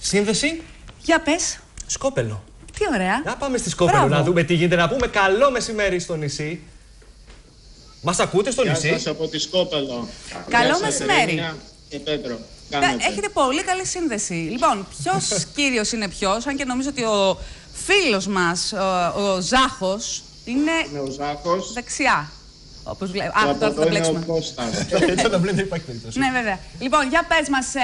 Σύνδεση; Για πες. Σκόπελο. Τι ωραία. Να πάμε στη Σκόπελο Μπράβο. να δούμε τι γίνεται. Να πούμε καλό μεσημέρι στο νησί. Μας ακούτε στο Γεια νησί; σας από τη Σκόπελο. Καλό Γεια σας, μεσημέρι. Ειρήνια Και Πέτρο. Κα- Κάνετε. Έχετε πολύ καλή σύνδεση. Λοιπόν, ποιος κύριος είναι ποιος, αν και νομίζω ότι ο φίλος μας, ο, ο Ζάχος, είναι Είναι ο Ζάχος. δεξιά. Όπως βλέπω. και Α, από τώρα θα εδώ το είναι ο μπλέξουμε. Κώστας. Έτσι όταν βλέπετε υπάρχει περίπτωση. Ναι, βέβαια. Λοιπόν, για πες μας, ε,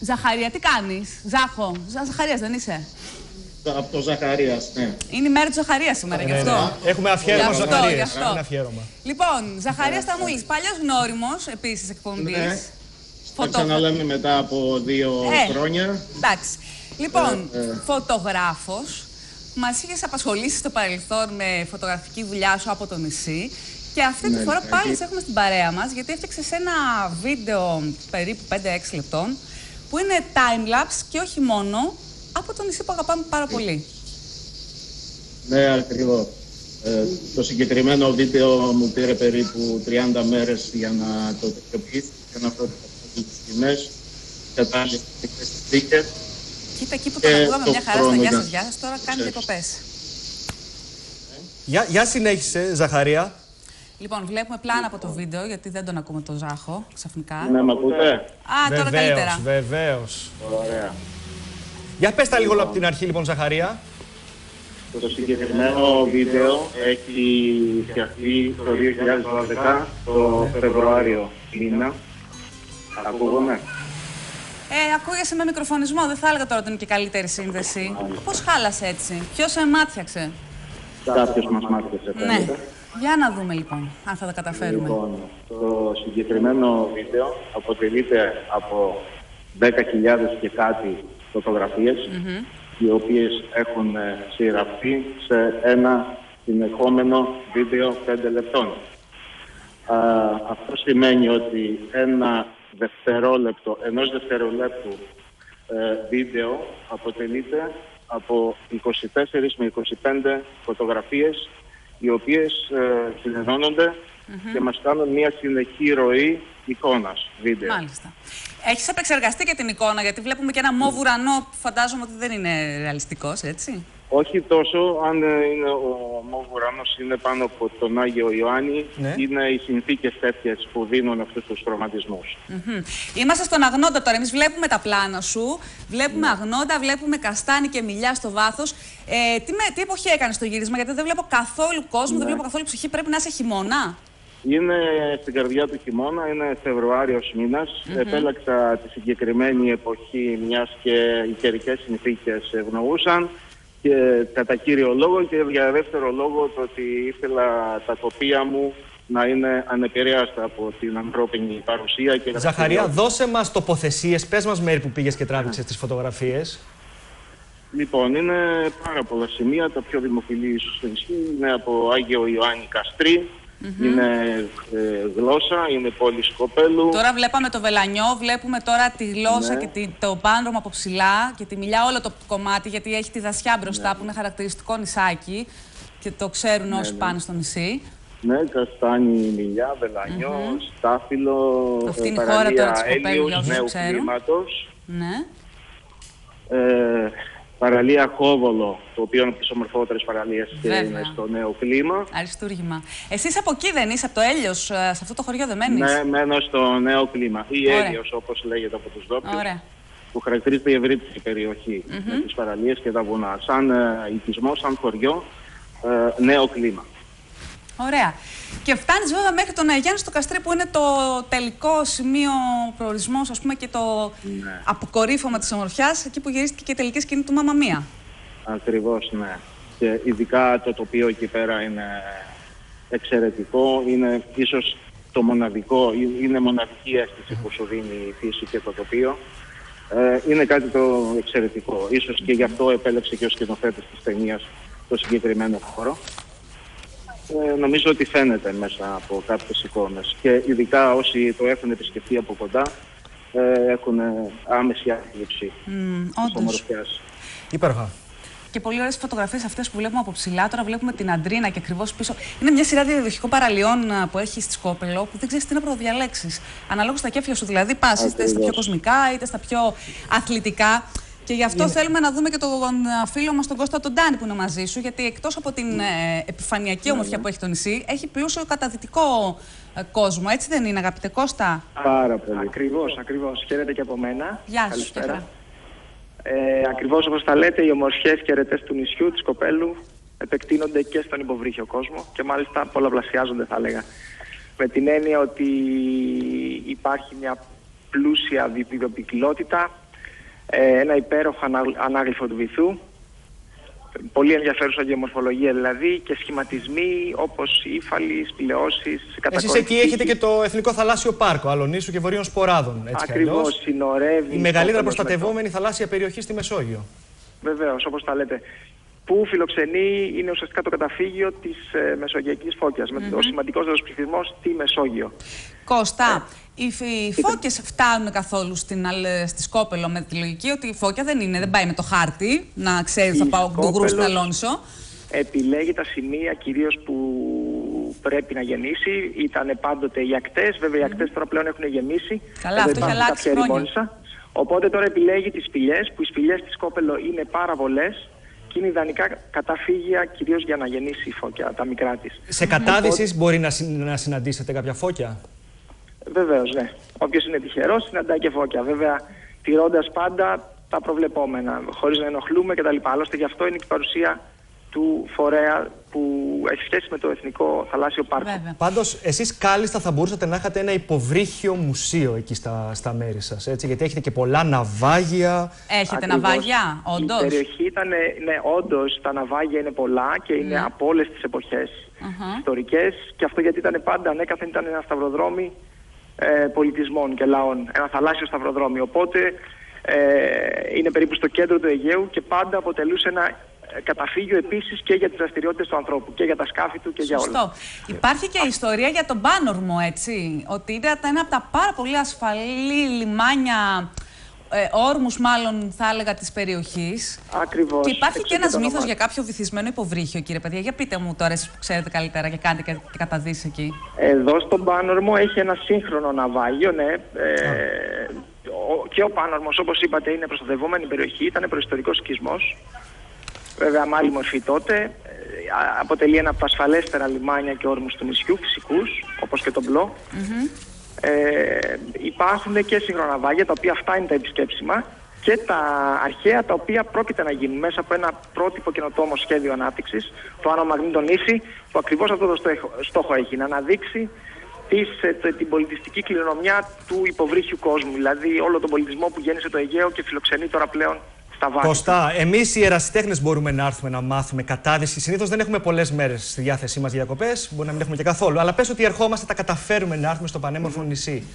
Ζαχαρία, τι κάνεις; Ζάχο. Ζα, Ζαχαρίας δεν είσαι; από το Ζαχαρίας, ναι. Είναι η μέρα του Ζαχαρίας σήμερα, γι' Ναι, αυτό. ναι. Έχουμε αφιέρωμα Γι' αυτό, Ζαχαρίας. γι' αυτό. Είναι αφιέρωμα. Λοιπόν, Ζαχαρίας Σταμούλη, παλιός γνώριμος επίσης εκπομπής. Ναι. Τα ξαναλέμε μετά από δύο Ε. χρόνια. Εντάξει. Λοιπόν, Ε, ε. φωτογράφος, μας είχες απασχολήσει στο παρελθόν με φωτογραφική δουλειά σου από το νησί και αυτή τη Ναι, φορά ναι, πάλι εκεί. σε έχουμε στην παρέα μας γιατί έφτιαξες ένα βίντεο περίπου 5-6 λεπτών που είναι timelapse και όχι μόνο από το νησί που αγαπάμε πάρα πολύ. Ναι, ακριβώς. Ε, το συγκεκριμένο βίντεο μου πήρε περίπου 30 μέρες για να το τελειοποιήσω και να φέρω τις σκηνές, κατάλληλες τεχνικές συνθήκες. Κοίτα εκεί που τον Ε, ακούγαμε το μια χαρά στο χρόνο γεια για- σας, γεια σας, τώρα κάνει Ξέρεις. διακοπές. Για, για συνέχισε, Ζαχαρία. Λοιπόν, βλέπουμε πλάνα από το βίντεο γιατί δεν τον ακούμε τον Ζάχο ξαφνικά. Ναι, με ακούτε; Α, τώρα καλύτερα. βεβαίως. Ωραία. Για πες τα λίγο από την αρχή λοιπόν, Ζαχαρία. Το συγκεκριμένο βίντεο έχει φτιαχτεί το 2012, το Φεβρουάριο μήνα. Ακούγομαι; Ε, ακούγεσαι με μικροφωνισμό. Δεν θα έλεγα τώρα ότι είναι και καλύτερη σύνδεση. Πώς χάλασε έτσι, Ποιος σε μάτιαξε; Κάποιος μας μάθησε Ναι. Φαίνεται. Για να δούμε λοιπόν, αν θα τα καταφέρουμε. Λοιπόν, το συγκεκριμένο βίντεο αποτελείται από 10.000 και κάτι φωτογραφίες, οι οποίες έχουν ε, συγγραφεί σε ένα συνεχόμενο βίντεο 5 λεπτών. Α, αυτό σημαίνει ότι ένα δευτερόλεπτο, ενός δευτερολέπτου ε, βίντεο αποτελείται από 24 με 25 φωτογραφίες οι οποίες ε, συνενώνονται και μας κάνουν μια συνεχή ροή εικόνας, βίντεο. Μάλιστα. Έχεις επεξεργαστεί και την εικόνα, γιατί βλέπουμε και ένα μόβ ουρανό που φαντάζομαι ότι δεν είναι ρεαλιστικός, έτσι; Όχι τόσο, αν ε, είναι ο Μόβουρανος είναι πάνω από τον Άγιο Ιωάννη, Ναι. είναι οι συνθήκες τέτοιες που δίνουν αυτούς τους χρωματισμούς. Μμμ. Είμαστε στον αγνόντα τώρα. Εμείς βλέπουμε τα πλάνα σου. Βλέπουμε αγνόντα, βλέπουμε καστάνι και μιλιά στο βάθος. Ε, τι, με- τι εποχή έκανες το γύρισμα, Γιατί δεν βλέπω καθόλου κόσμο, δεν βλέπω καθόλου ψυχή. Πρέπει να είσαι χειμώνα. Είναι στην καρδιά του χειμώνα, είναι Φεβρουάριος μήνας. Επέλεξα τη συγκεκριμένη εποχή μιας και οι καιρικές συνθήκες ευνοούσαν και κατά κύριο λόγο και για δεύτερο λόγο το ότι ήθελα τα τοπία μου να είναι ανεπηρέαστα από την ανθρώπινη παρουσία και Ζαχαρία, δώσε μας τοποθεσίες, πες μας μέρη που πήγες και τράβηξες τις φωτογραφίες. Λοιπόν, είναι πάρα πολλά σημεία. Τα πιο δημοφιλή ίσως στο νησί είναι από Άγιο Ιωάννη Καστρί, είναι ε, γλώσσα, είναι πόλης Σκοπέλου. Τώρα βλέπαμε το βελανιό, βλέπουμε τώρα τη γλώσσα Ναι. και τη, το πάνδρομο από ψηλά και τη μιλιά όλο το κομμάτι γιατί έχει τη δασιά μπροστά που είναι χαρακτηριστικό νησάκι και το ξέρουν όσοι πάνε στο νησί. Ναι, καστάνι, μιλιά, βελανιό, στάφυλλο, Αυτή ε, είναι η χώρα παραλία τώρα της Σκοπέλου, Έλιους, για όσους νέου ξέρουν. κλίματος, Ναι. ε, παραλία Χόβολο, το οποίο είναι από τις ομορφότερες παραλίες και Βέβαια. είναι στο νέο κλίμα. Αριστούργημα. Εσύ από εκεί δεν είσαι, από το Έλιος, ε, σε αυτό το χωριό δεν μένεις; Ναι, μένω στο νέο κλίμα. Ή Ωραία. Έλιος, όπως λέγεται από τους δόπιους. Ωραία. που χαρακτηρίζεται η ευρύτερη περιοχή με τις παραλίες και τα βουνά. Σαν ε, οικισμό, σαν χωριό, ε, νέο κλίμα. Ωραία. Και φτάνεις βέβαια μέχρι τον Αγιάννη στο Καστρί που είναι το τελικό σημείο προορισμός, ας πούμε, και το Ναι. αποκορύφωμα της ομορφιάς, εκεί που γυρίστηκε και η τελική σκηνή του Μάμα Μία. Ακριβώς, ναι. Και ειδικά το τοπίο εκεί πέρα είναι εξαιρετικό. Είναι ίσως το μοναδικό, ε- είναι μοναδική αίσθηση που σου δίνει η φύση και το τοπίο. Ε, είναι κάτι το εξαιρετικό. Ίσως και γι' αυτό επέλεξε και ο σκηνοθέτης της ταινίας το συγκεκριμένο χώρο. Ε, νομίζω ότι φαίνεται μέσα από κάποιες εικόνες. Και ειδικά όσοι το έχουν επισκεφτεί από κοντά ε, έχουν άμεση άποψη Mm, της Όντως. ομορφιάς. Υπέροχα. Και πολύ ωραίες φωτογραφίες αυτές που βλέπουμε από ψηλά. Τώρα βλέπουμε την Αντρίνα και ακριβώς πίσω. Είναι μια σειρά διαδοχικών παραλιών α, που έχει στη Σκόπελο που δεν ξέρεις τι να πρωτοδιαλέξει. Αναλόγως στα κέφια σου δηλαδή, πας είτε στα πιο Ακριβώς. κοσμικά είτε στα πιο αθλητικά. Και γι' αυτό θέλουμε να δούμε και τον ε, φίλο μας τον Κώστα τον Τάνη που είναι μαζί σου. Γιατί εκτός από την ε, επιφανειακή Ναι, ομορφιά που έχει το νησί, έχει πλούσιο καταδυτικό ε, κόσμο. Έτσι δεν είναι, αγαπητέ Κώστα; Πάρα πολύ. Ακριβώς, ακριβώς. Χαίρετε και από μένα. Γεια σου, Καλησπέρα. και χαρά. Ε, Ακριβώς όπως τα λέτε, οι ομορφιές και αιρετές του νησιού, της Κοπέλου, επεκτείνονται και στον υποβρύχιο κόσμο και μάλιστα πολλαπλασιάζονται, θα έλεγα. Με την έννοια ότι υπάρχει μια πλούσια βιβλιοπυκλότητα, ε, ένα υπέροχο ανα- ανάγλυφο του βυθού, πολύ ενδιαφέρουσα γεωμορφολογία δηλαδή και σχηματισμοί όπως ύφαλοι, σπηλαιώσεις, Εσείς εκεί έχετε και το Εθνικό Θαλάσσιο Πάρκο, Αλονίσου και Βορείων Σποράδων. Έτσι κι Ακριβώς, αλλιώς. συνορεύει. Η μεγαλύτερα Κόπελος με το- προστατευόμενη θαλάσσια περιοχή στη Μεσόγειο. Βεβαίως, όπως τα λέτε. Που φιλοξενεί είναι ουσιαστικά το καταφύγιο της ε, Μεσογειακής Φώκιας. Με ο σημαντικότερο πληθυσμό στη Μεσόγειο. Κώστα, οι, φ- οι φώκες φτάνουν καθόλου στην, αλ- στη Σκόπελο με τη λογική ότι η φώκια δεν είναι, δεν πάει με το χάρτη να ξέρεις ότι θα Η πάω γκουγρού στην Σκόπελος- Αλόνσο. Επιλέγει τα σημεία κυρίως που πρέπει να γεννήσει. Ήταν πάντοτε οι ακτές. Βέβαια, οι ακτές τώρα πλέον έχουν γεμίσει. Καλά, Εδώ αυτό έχει υπάρχουν αλλάξει κάποια χρόνια. ερημόνησα. Οπότε τώρα επιλέγει τις σπηλιές, που οι σπηλιές τη Σκόπελο είναι πάρα πολλές και είναι ιδανικά καταφύγια κυρίως για να γεννήσει η φώκια, τα μικρά της. Σε κατάδυσης μπορεί να, συν- να συναντήσετε κάποια φώκια; Βεβαίως, ναι. Όποιος είναι τυχερός συναντάει και φώκια. Βέβαια, τηρώντας πάντα τα προβλεπόμενα, χωρίς να ενοχλούμε κτλ. Άλλωστε, γι' αυτό είναι και η παρουσία του φορέα που έχει σχέση με το Εθνικό Θαλάσσιο Πάρκο. Βέβαια. Πάντως, εσείς κάλλιστα θα μπορούσατε να είχατε ένα υποβρύχιο μουσείο εκεί στα, στα μέρη σας, έτσι, γιατί έχετε και πολλά ναυάγια. Έχετε Ακριβώς. ναυάγια, όντως. Η περιοχή ήταν, ναι, όντως τα ναυάγια είναι πολλά και είναι από όλες τις εποχές ιστορικές. Και αυτό γιατί ήταν πάντα ανέκαθεν ήταν ένα σταυροδρόμι ε, πολιτισμών και λαών. Ένα θαλάσσιο σταυροδρόμι. Οπότε ε, είναι περίπου στο κέντρο του Αιγαίου και πάντα αποτελούσε ένα ε, καταφύγιο επίσης και για τις δραστηριότητες του ανθρώπου και για τα σκάφη του και για όλα. Σωστό. Υπάρχει και ιστορία για τον Πάνορμο, έτσι. Ότι ήταν ένα από τα πάρα πολύ ασφαλή λιμάνια, ε, όρμους μάλλον θα έλεγα της περιοχής. Ακριβώς. Και υπάρχει και ένας μύθος για κάποιο βυθισμένο υποβρύχιο, κύριε παιδιά. Για πείτε μου τώρα, εσείς που ξέρετε καλύτερα και κάνετε και, και καταδύσεις εκεί. Εδώ στον Πάνορμο έχει ένα σύγχρονο ναυάγιο, ναι. Ε, ο- και ο Πάνορμος, όπως είπατε, είναι προστατευόμενη περιοχή, ήταν προϊστορικός σκισμός. Βέβαια, με άλλη μορφή τότε. Ε, α- αποτελεί ένα από τα ασφαλέστερα λιμάνια και όρμους του νησιού, φυσικούς, όπως και το μπλο. Ε, υπάρχουν και σύγχρονα ναυάγια, τα οποία αυτά είναι τα επισκέψιμα και τα αρχαία τα οποία πρόκειται να γίνουν μέσα από ένα πρότυπο καινοτόμο σχέδιο ανάπτυξης, το Άνω Μαγνήτων Ίση, που ακριβώς αυτό το στέχο- στόχο έχει, να αναδείξει τις, ε, τε- την πολιτιστική κληρονομιά του υποβρύχιου κόσμου. Δηλαδή όλο τον πολιτισμό που γέννησε το Αιγαίο και φιλοξενεί τώρα πλέον στα βάθη. Κωστά, εμείς οι ερασιτέχνες μπορούμε να έρθουμε να μάθουμε κατάδυση. Συνήθως δεν έχουμε πολλές μέρες στη διάθεσή μας για διακοπές, μπορεί να μην έχουμε και καθόλου. Αλλά πες ότι ερχόμαστε, τα καταφέρουμε να έρθουμε στο πανέμορφο νησί.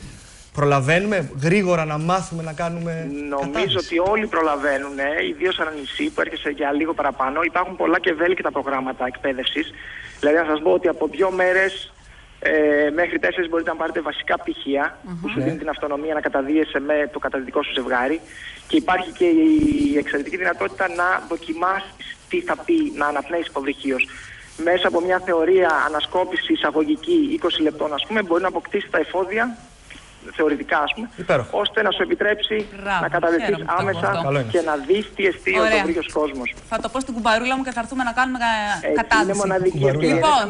Προλαβαίνουμε γρήγορα να μάθουμε να κάνουμε. Νομίζω κατάδυση; ότι όλοι προλαβαίνουν, ε, ιδίως σε ένα νησί που έρχεσαι για λίγο παραπάνω. Υπάρχουν πολλά και ευέλικτα προγράμματα εκπαίδευσης. Δηλαδή, να σας πω ότι από δύο μέρες ε, μέχρι τέσσερις μπορείτε να πάρετε βασικά πτυχία που σου δίνει την αυτονομία να καταδίεσαι με το καταδικό σου ζευγάρι. Και υπάρχει και η εξαιρετική δυνατότητα να δοκιμάσεις τι θα πει να αναπνέεις υποβρυχίω. Μέσα από μια θεωρία ανασκόπησης εισαγωγική 20 λεπτών, ας πούμε, μπορεί να αποκτήσει τα εφόδια θεωρητικά, ας πούμε, Υπέροχο. ώστε να σου επιτρέψει Μπράβο, να καταδεχθείς χαίρομαι που το ακούω άμεσα αυτό. Καλό είναι και να δεις τι εστί ο Ωραία. ευρύο κόσμος. Θα το πω στην κουμπαρούλα μου και θα έρθουμε να κάνουμε κα- Είναι κατάδυση. μοναδική Κουβαρούλα. ευκαιρία Λοιπόν,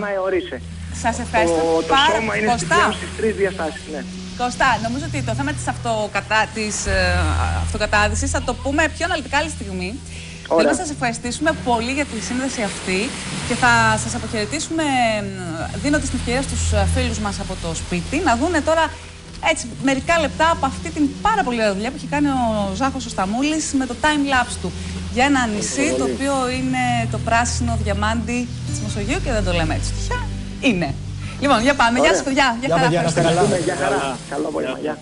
να αιωρήσει. Σας ευχαριστώ Το, το πάρα σώμα είναι Κωστά. πλέον στι τρεις διαστάσει. Ναι. Κωστά, νομίζω ότι το θέμα της, αυτοκατά... της ε, αυτοκατάδυσης θα το πούμε πιο αναλυτικά άλλη στιγμή. Ωραία. Θέλω να σας ευχαριστήσουμε πολύ για τη σύνδεση αυτή και θα σας αποχαιρετήσουμε ε, δίνοντας την ευκαιρία στους ε, φίλους μας από το σπίτι να δούνε τώρα έτσι μερικά λεπτά από αυτή την πάρα πολύ ωραία δουλειά που έχει κάνει ο Ζάχος ο Σταμούλης με το time lapse του για ένα νησί το οποίο είναι το πράσινο διαμάντι της Μεσογείου και δεν το λέμε έτσι τυχαία. Είναι. Λοιπόν, για πάμε. Γεια σας παιδιά. Γεια, παιδιά, να είστε ευχαριστούμε. καλά. Γεια χαρά. Καλό απόγευμα. Γεια.